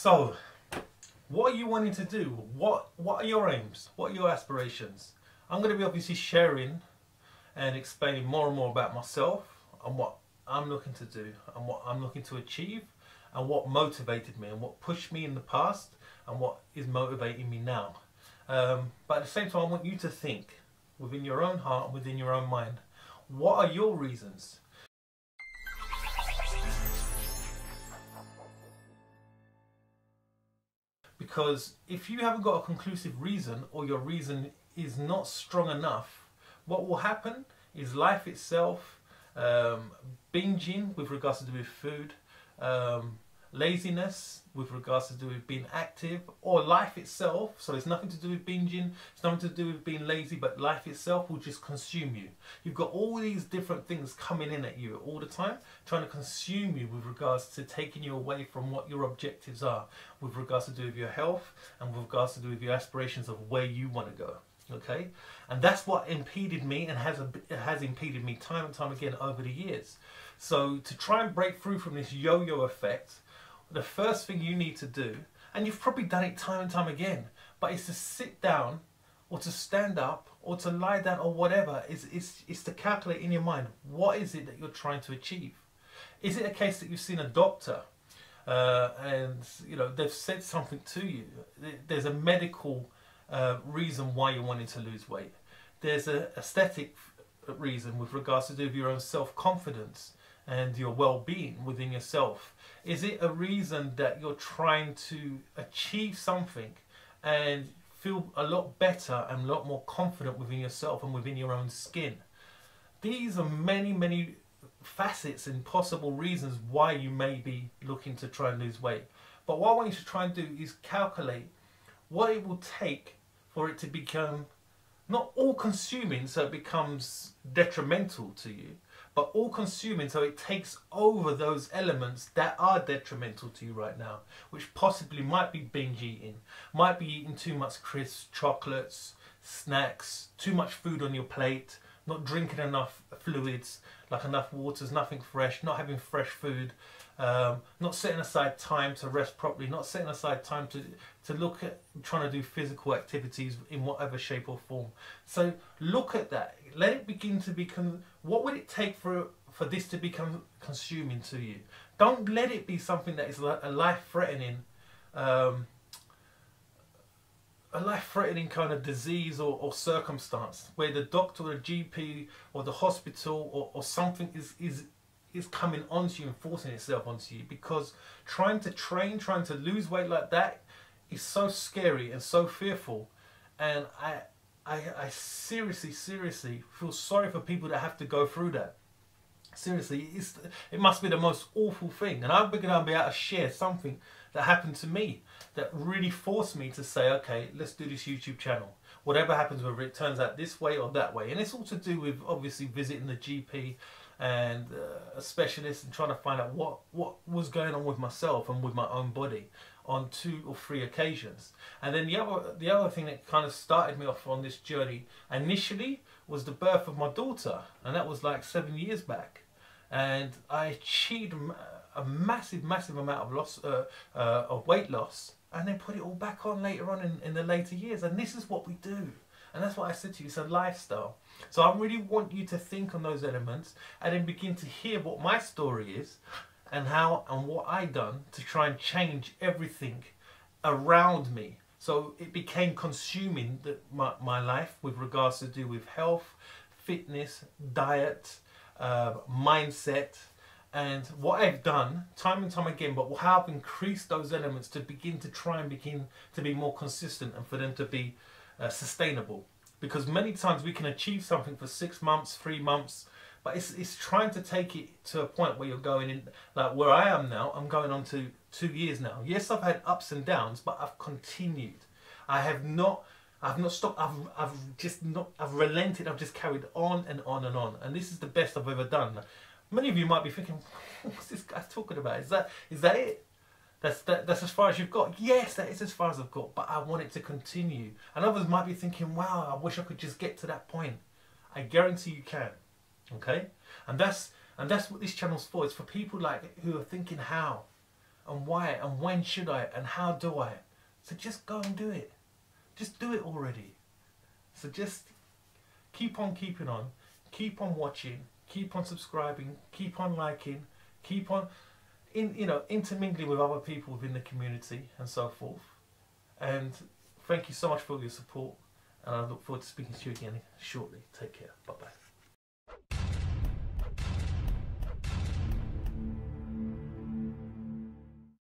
So, what are you wanting to do? What What are your aims? What are your aspirations? I'm going to be obviously sharing and explaining more and more about myself and what I'm looking to do and what I'm looking to achieve and what motivated me and what pushed me in the past and what is motivating me now. Um, but at the same time, I want you to think within your own heart and within your own mind. What are your reasons? Because if you haven't got a conclusive reason or your reason is not strong enough, what will happen is life itself, um, binging with regards to with food, um, laziness with regards to do with being active or life itself. So it's nothing to do with binging it's nothing to do with being lazy but life itself will just consume you. You've got all these different things coming in at you all the time trying to consume you with regards to taking you away from what your objectives are with regards to do with your health and with regards to do with your aspirations of where you want to go okay? And that's what impeded me and has has impeded me time and time again over the years. So to try and break through from this yo-yo effect the first thing you need to do, and you've probably done it time and time again, but it's to sit down or to stand up or to lie down or whatever, is, is, is to calculate in your mind what is it that you're trying to achieve. Is it a case that you've seen a doctor uh, and you know they've said something to you? There's a medical uh, reason why you're wanting to lose weight. There's an aesthetic reason with regards to do with your own self-confidence and your well-being within yourself? Is it a reason that you're trying to achieve something and feel a lot better and a lot more confident within yourself and within your own skin? These are many many facets and possible reasons why you may be looking to try and lose weight. But what i want you to try and do is calculate what it will take for it to become not all consuming so it becomes detrimental to you but all consuming so it takes over those elements that are detrimental to you right now which possibly might be binge eating might be eating too much crisps chocolates snacks too much food on your plate not drinking enough fluids like enough waters nothing fresh not having fresh food um, not setting aside time to rest properly, not setting aside time to, to look at trying to do physical activities in whatever shape or form. So look at that. Let it begin to become, what would it take for, for this to become consuming to you? Don't let it be something that is a life-threatening um, a life-threatening kind of disease or, or, circumstance where the doctor or the GP or the hospital or, or something is, is is coming onto you and forcing itself onto you because trying to train, trying to lose weight like that is so scary and so fearful. And I, I, I seriously, seriously feel sorry for people that have to go through that. Seriously, it's, it must be the most awful thing. And I'm going to be able to share something that happened to me that really forced me to say, okay, let's do this YouTube channel. Whatever happens, whether it turns out this way or that way. And it's all to do with obviously visiting the GP, and uh, a specialist and trying to find out what, what was going on with myself and with my own body on two or three occasions. And then the other, the other thing that kind of started me off on this journey initially was the birth of my daughter. And that was like seven years back. And I achieved a massive, massive amount of loss, uh, uh, of weight loss and then put it all back on later on in, in the later years. And this is what we do. And that's what I said to you, it's a lifestyle. So I really want you to think on those elements and then begin to hear what my story is and how and what I done to try and change everything around me. So it became consuming the, my, my life with regards to do with health, fitness, diet, uh, mindset, and what I've done time and time again, but how I've increased those elements to begin to try and begin to be more consistent and for them to be uh, sustainable because many times we can achieve something for six months, three months, but it's, it's trying to take it to a point where you're going in, like where I am now, I'm going on to two years now. Yes, I've had ups and downs, but I've continued. I have not, I've not stopped, I've, I've just not, I've relented, I've just carried on and on and on. And this is the best I've ever done. Many of you might be thinking, what's this guy talking about? Is that, is that it? That's that, that's as far as you've got. Yes, that is as far as I've got, but I want it to continue. And others might be thinking, wow, I wish I could just get to that point. I guarantee you can. Okay? And that's and that's what this channel's for. It's for people like who are thinking how. and why and when should I and how do I. So just go and do it. Just do it already. So just keep on keeping on, keep on watching, keep on subscribing, keep on liking, keep on in you know intermingling with other people within the community and so forth. And thank you so much for your support and I look forward to speaking to you again shortly. Take care. Bye bye.